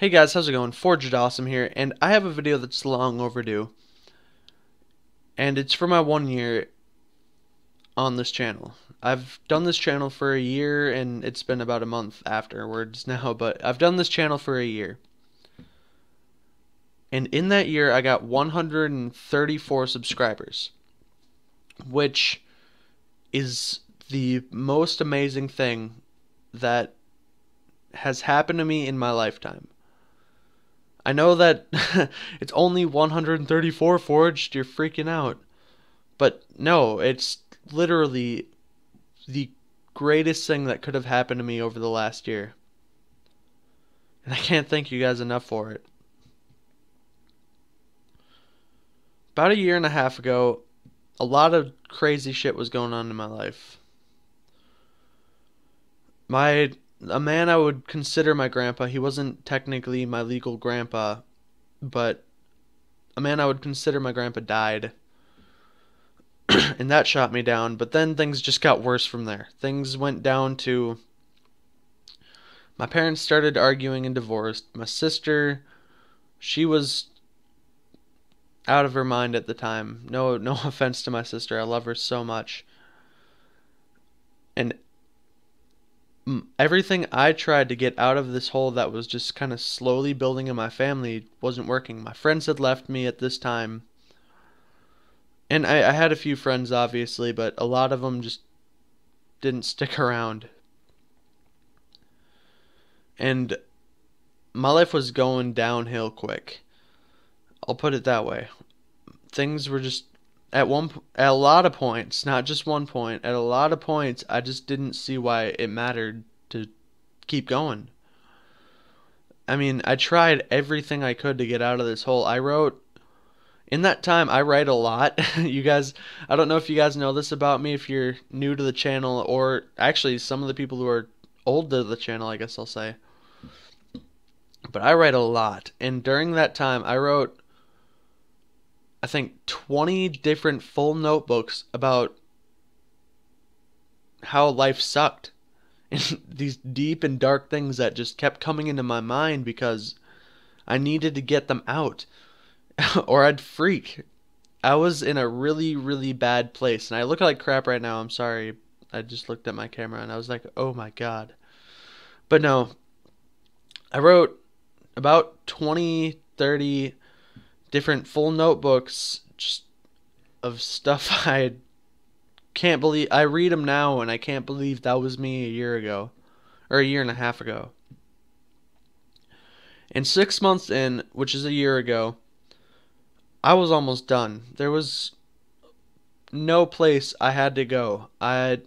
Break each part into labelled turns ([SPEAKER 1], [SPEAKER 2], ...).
[SPEAKER 1] Hey guys, how's it going? Forged Awesome here, and I have a video that's long overdue. And it's for my one year on this channel. I've done this channel for a year, and it's been about a month afterwards now, but I've done this channel for a year. And in that year, I got 134 subscribers, which is the most amazing thing that has happened to me in my lifetime. I know that it's only 134 forged, you're freaking out. But no, it's literally the greatest thing that could have happened to me over the last year. And I can't thank you guys enough for it. About a year and a half ago, a lot of crazy shit was going on in my life. My a man I would consider my grandpa. He wasn't technically my legal grandpa, but a man I would consider my grandpa died. and that shot me down, but then things just got worse from there. Things went down to my parents started arguing and divorced. My sister, she was out of her mind at the time. No no offense to my sister. I love her so much. And everything I tried to get out of this hole that was just kind of slowly building in my family wasn't working. My friends had left me at this time. And I, I had a few friends, obviously, but a lot of them just didn't stick around. And my life was going downhill quick. I'll put it that way. Things were just at one at a lot of points, not just one point, at a lot of points I just didn't see why it mattered to keep going. I mean, I tried everything I could to get out of this hole. I wrote in that time I write a lot. you guys I don't know if you guys know this about me if you're new to the channel or actually some of the people who are old to the channel, I guess I'll say. But I write a lot and during that time I wrote I think 20 different full notebooks about how life sucked. And these deep and dark things that just kept coming into my mind because I needed to get them out or I'd freak. I was in a really, really bad place. And I look like crap right now. I'm sorry. I just looked at my camera and I was like, oh my god. But no, I wrote about 20, 30 different full notebooks just of stuff I can't believe I read them now and I can't believe that was me a year ago or a year and a half ago. And 6 months in, which is a year ago, I was almost done. There was no place I had to go. I had,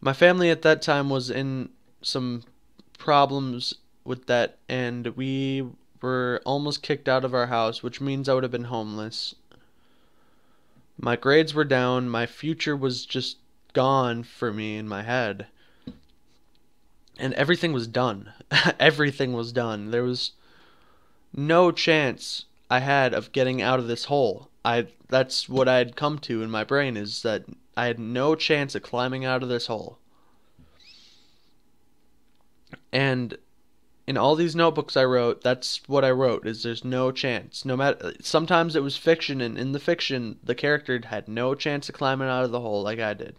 [SPEAKER 1] my family at that time was in some problems with that and we were almost kicked out of our house, which means I would have been homeless. My grades were down, my future was just gone for me in my head. And everything was done. everything was done. There was no chance I had of getting out of this hole. I that's what I had come to in my brain is that I had no chance of climbing out of this hole. And in all these notebooks I wrote, that's what I wrote. Is there's no chance. No matter. Sometimes it was fiction, and in the fiction, the character had no chance of climbing out of the hole like I did.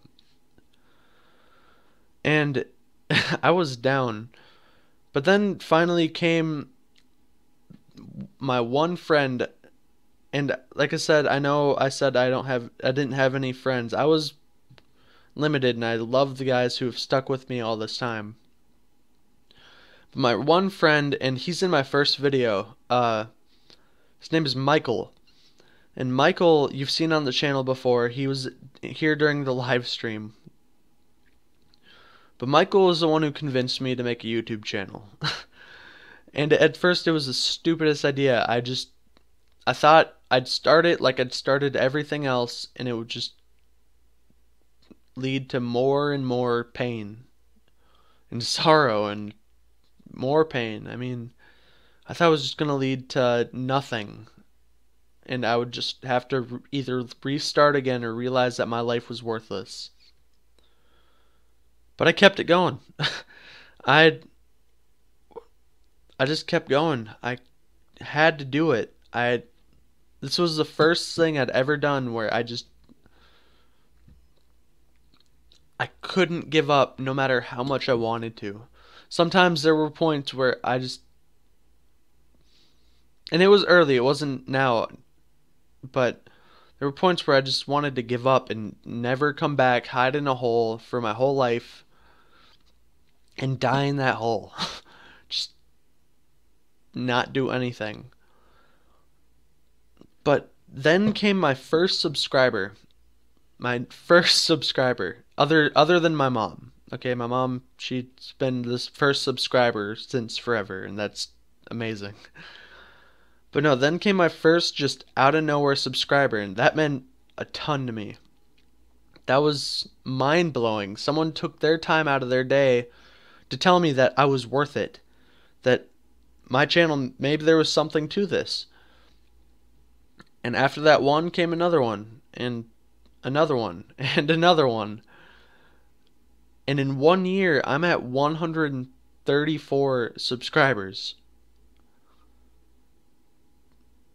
[SPEAKER 1] And I was down, but then finally came my one friend, and like I said, I know I said I don't have, I didn't have any friends. I was limited, and I love the guys who have stuck with me all this time my one friend, and he's in my first video. Uh, his name is Michael. And Michael, you've seen on the channel before. He was here during the live stream. But Michael is the one who convinced me to make a YouTube channel. and at first it was the stupidest idea. I just I thought I'd start it like I'd started everything else and it would just lead to more and more pain and sorrow and more pain. I mean, I thought it was just going to lead to nothing. And I would just have to either restart again or realize that my life was worthless. But I kept it going. I I just kept going. I had to do it. I this was the first thing I'd ever done where I just I couldn't give up no matter how much I wanted to. Sometimes there were points where I just and it was early, it wasn't now, but there were points where I just wanted to give up and never come back, hide in a hole for my whole life and die in that hole. just not do anything. But then came my first subscriber. My first subscriber, other other than my mom. Okay, my mom, she's been this first subscriber since forever, and that's amazing. But no, then came my first just out of nowhere subscriber, and that meant a ton to me. That was mind blowing. Someone took their time out of their day to tell me that I was worth it. That my channel, maybe there was something to this. And after that one came another one, and another one, and another one. And in one year, I'm at 134 subscribers.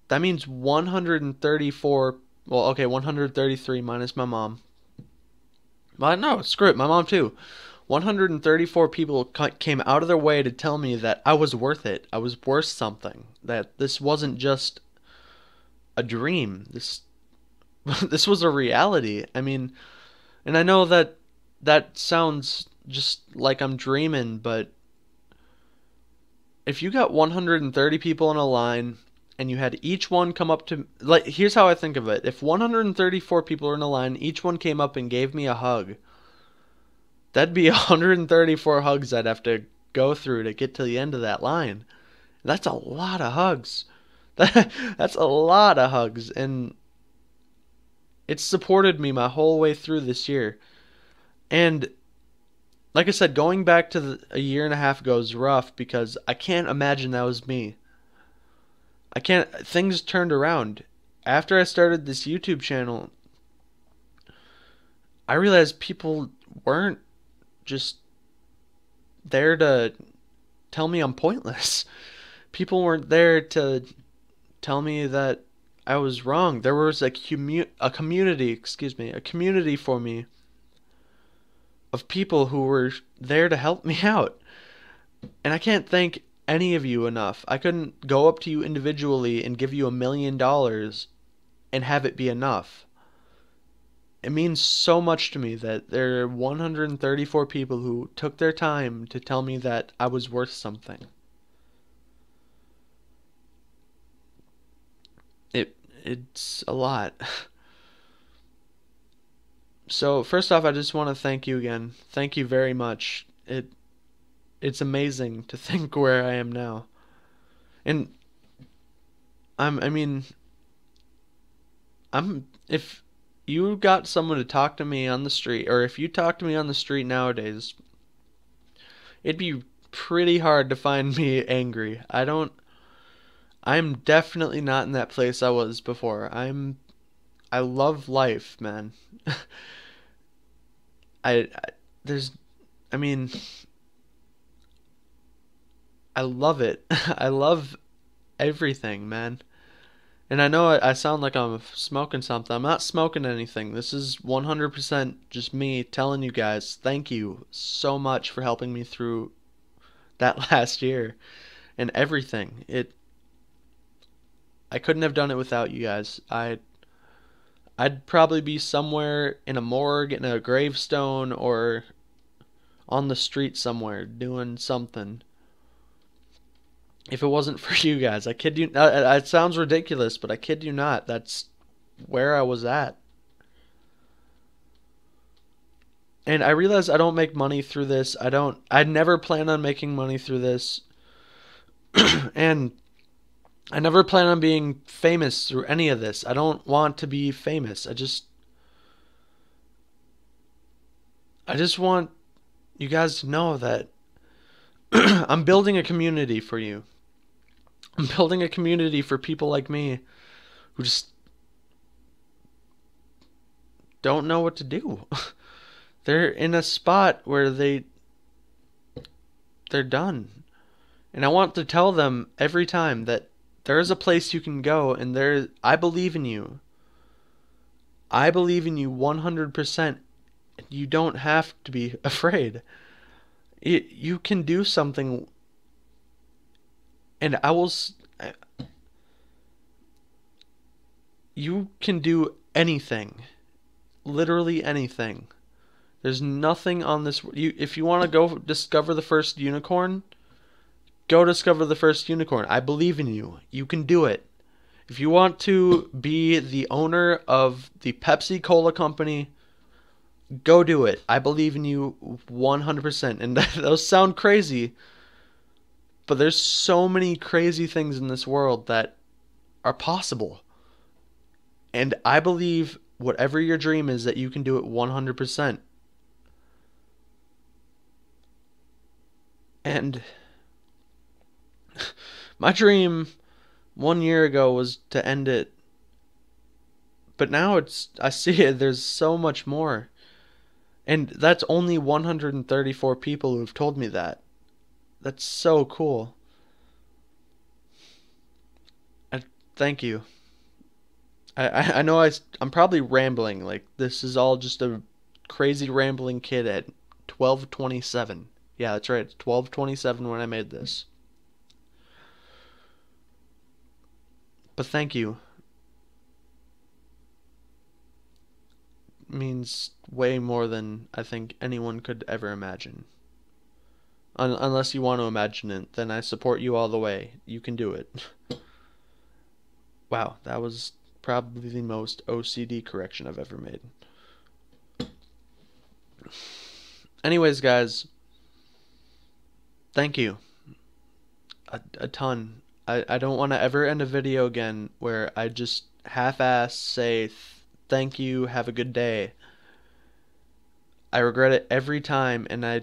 [SPEAKER 1] That means 134. Well, okay, 133 minus my mom. Well, no, screw it, my mom too. 134 people came out of their way to tell me that I was worth it. I was worth something. That this wasn't just a dream. This this was a reality. I mean, and I know that that sounds just like I'm dreaming, but if you got 130 people in a line and you had each one come up to like here's how I think of it. If 134 people are in a line, each one came up and gave me a hug. That'd be 134 hugs I'd have to go through to get to the end of that line. That's a lot of hugs. That's a lot of hugs and it's supported me my whole way through this year. And like I said, going back to the, a year and a half ago is rough because I can't imagine that was me. I can't. Things turned around after I started this YouTube channel. I realized people weren't just there to tell me I'm pointless. People weren't there to tell me that I was wrong. There was a commu- a community, excuse me, a community for me of people who were there to help me out. And I can't thank any of you enough. I couldn't go up to you individually and give you a million dollars and have it be enough. It means so much to me that there are 134 people who took their time to tell me that I was worth something. It it's a lot. So, first off, I just want to thank you again. Thank you very much. It it's amazing to think where I am now. And I'm I mean I'm if you got someone to talk to me on the street or if you talk to me on the street nowadays it'd be pretty hard to find me angry. I don't I'm definitely not in that place I was before. I'm I love life, man. I, I there's I mean I love it. I love everything, man. And I know I sound like I'm smoking something. I'm not smoking anything. This is 100% just me telling you guys thank you so much for helping me through that last year and everything. It I couldn't have done it without you guys. I I'd probably be somewhere in a morgue in a gravestone or on the street somewhere doing something if it wasn't for you guys. I kid you. Uh, it sounds ridiculous, but I kid you not. That's where I was at. And I realize I don't make money through this. I don't. I never plan on making money through this. and I never plan on being famous through any of this. I don't want to be famous. I just. I just want you guys to know that I'm building a community for you. I'm building a community for people like me who just don't know what to do. they're in a spot where they they're done. And I want to tell them every time that there is a place you can go and there I believe in you. I believe in you 100%. You don't have to be afraid. You, you can do something and I will you can do anything. Literally anything. There's nothing on this you if you want to go discover the first unicorn, go discover the first unicorn. I believe in you. You can do it. If you want to be the owner of the Pepsi Cola company, go do it. I believe in you 100%. And that, those sound crazy, but there's so many crazy things in this world that are possible. And I believe whatever your dream is that you can do it 100%. And my dream one year ago was to end it. But now it's I see it there's so much more. And that's only 134 people who've told me that. That's so cool. I thank you. I, I know I, I'm probably rambling. Like, this is all just a crazy rambling kid at 1227. Yeah, that's right. 1227 when I made this. But thank you. means way more than I think anyone could ever imagine. Un- unless you want to imagine it, then I support you all the way. You can do it. wow, that was probably the most OCD correction I've ever made. Anyways, guys, thank you. A, a ton. I, I don't want to ever end a video again where I just half ass say thank you, have a good day. I regret it every time, and I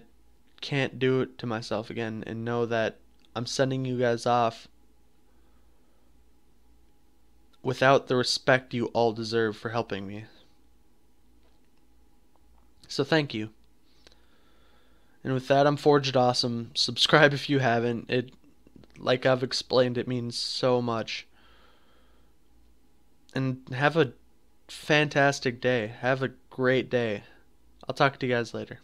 [SPEAKER 1] can't do it to myself again and know that I'm sending you guys off without the respect you all deserve for helping me. So thank you. And with that, I'm Forged Awesome. Subscribe if you haven't. It, like I've explained, it means so much. And have a fantastic day. Have a great day. I'll talk to you guys later.